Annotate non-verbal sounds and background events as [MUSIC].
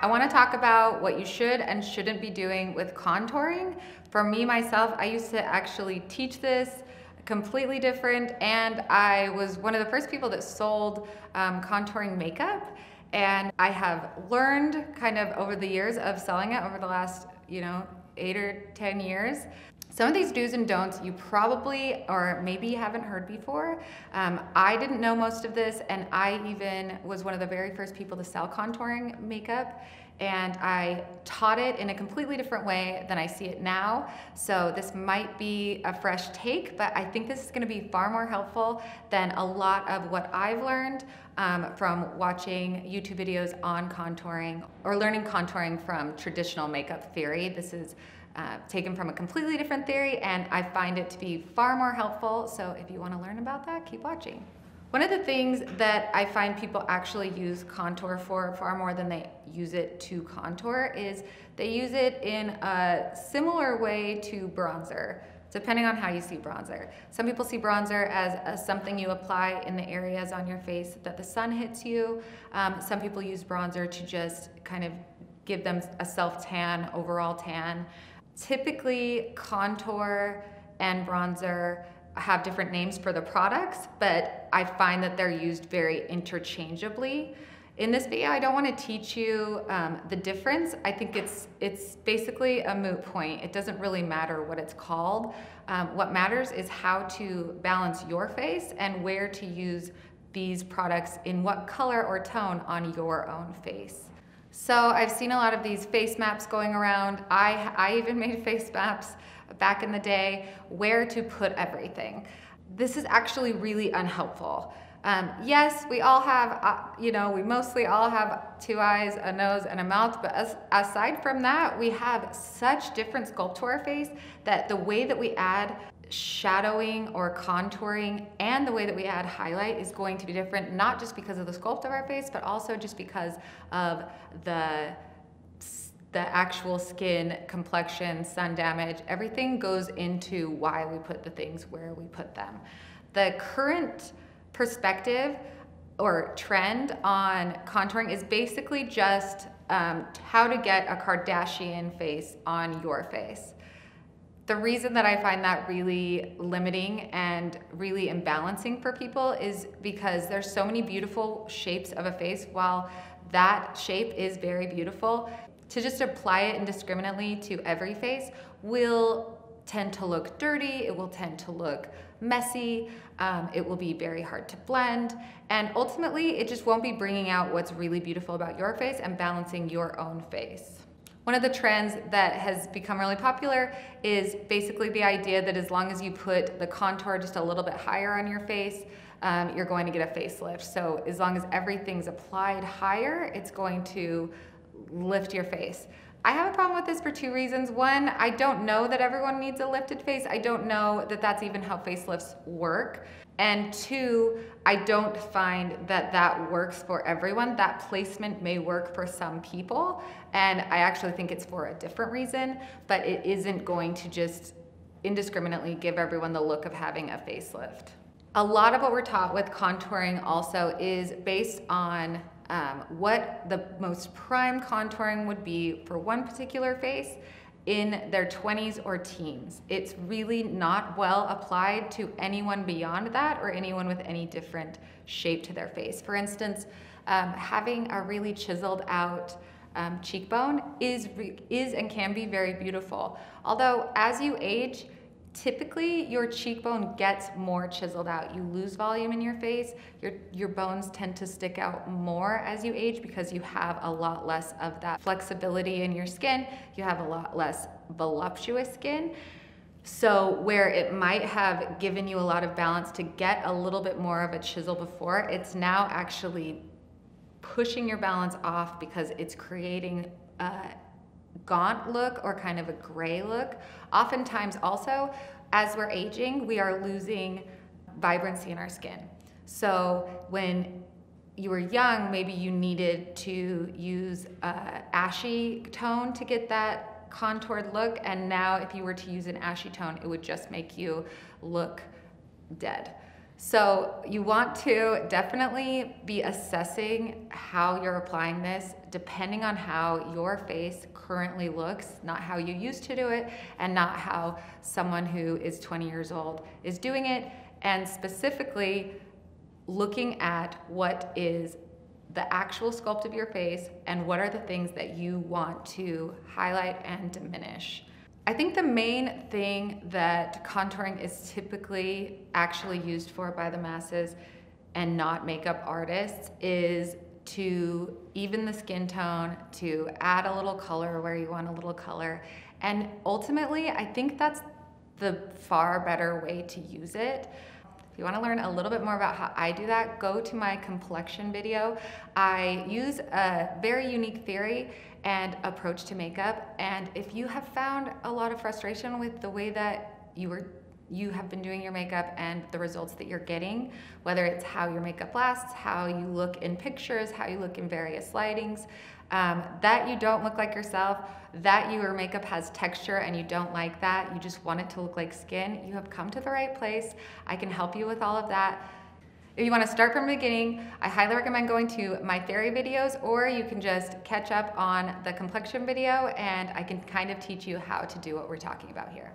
I wanna talk about what you should and shouldn't be doing with contouring. For me, myself, I used to actually teach this completely different and I was one of the first people that sold um, contouring makeup and I have learned kind of over the years of selling it over the last, you know, eight or 10 years. Some of these do's and don'ts you probably or maybe haven't heard before. Um, I didn't know most of this and I even was one of the very first people to sell contouring makeup and I taught it in a completely different way than I see it now. So this might be a fresh take, but I think this is gonna be far more helpful than a lot of what I've learned um, from watching YouTube videos on contouring or learning contouring from traditional makeup theory. This is uh, taken from a completely different theory and I find it to be far more helpful. So if you wanna learn about that, keep watching. One of the things that I find people actually use contour for far more than they use it to contour is they use it in a similar way to bronzer depending on how you see bronzer. Some people see bronzer as, as, something you apply in the areas on your face that the sun hits you. Um, some people use bronzer to just kind of give them a self tan, overall tan. Typically, contour and bronzer have different names for the products, but I find that they're used very interchangeably. In this video, I don't want to teach you um, the difference. I think it's, it's basically a moot point. It doesn't really matter what it's called. Um, what matters is how to balance your face and where to use these products in what color or tone on your own face. So I've seen a lot of these face maps going around. I, I even made [LAUGHS] face maps back in the day where to put everything. This is actually really unhelpful. Um, yes, we all have, uh, you know, we mostly all have two eyes, a nose, and a mouth, but as, aside from that, we have such different sculpt to our face that the way that we add shadowing or contouring and the way that we add highlight is going to be different, not just because of the sculpt of our face, but also just because of the the actual skin, complexion, sun damage, everything goes into why we put the things where we put them. The current perspective or trend on contouring is basically just um, how to get a Kardashian face on your face. The reason that I find that really limiting and really imbalancing for people is because there's so many beautiful shapes of a face. While that shape is very beautiful, to just apply it indiscriminately to every face will tend to look dirty, it will tend to look messy, um, it will be very hard to blend, and ultimately it just won't be bringing out what's really beautiful about your face and balancing your own face. One of the trends that has become really popular is basically the idea that as long as you put the contour just a little bit higher on your face, um, you're going to get a facelift. So as long as everything's applied higher, it's going to lift your face. I have a problem with this for two reasons. One, I don't know that everyone needs a lifted face. I don't know that that's even how facelifts work. And two, I don't find that that works for everyone. That placement may work for some people, and I actually think it's for a different reason, but it isn't going to just indiscriminately give everyone the look of having a facelift. A lot of what we're taught with contouring also is based on um, what the most prime contouring would be for one particular face in their 20s or teens. It's really not well applied to anyone beyond that or anyone with any different shape to their face. For instance, um, having a really chiseled out um, cheekbone is, is and can be very beautiful. Although as you age, typically your cheekbone gets more chiseled out. You lose volume in your face, your, your bones tend to stick out more as you age because you have a lot less of that flexibility in your skin. You have a lot less voluptuous skin. So where it might have given you a lot of balance to get a little bit more of a chisel before, it's now actually pushing your balance off because it's creating uh, gaunt look or kind of a gray look. Oftentimes also, as we're aging, we are losing vibrancy in our skin. So when you were young, maybe you needed to use a ashy tone to get that contoured look. And now if you were to use an ashy tone, it would just make you look dead. So you want to definitely be assessing how you're applying this depending on how your face currently looks, not how you used to do it, and not how someone who is 20 years old is doing it, and specifically looking at what is the actual sculpt of your face and what are the things that you want to highlight and diminish. I think the main thing that contouring is typically actually used for by the masses and not makeup artists is to even the skin tone, to add a little color where you want a little color. And ultimately, I think that's the far better way to use it. If you wanna learn a little bit more about how I do that, go to my complexion video. I use a very unique theory and approach to makeup. And if you have found a lot of frustration with the way that you were you have been doing your makeup and the results that you're getting, whether it's how your makeup lasts, how you look in pictures, how you look in various lightings, um, that you don't look like yourself, that your makeup has texture and you don't like that, you just want it to look like skin, you have come to the right place. I can help you with all of that. If you want to start from the beginning, I highly recommend going to my theory videos or you can just catch up on the complexion video and I can kind of teach you how to do what we're talking about here.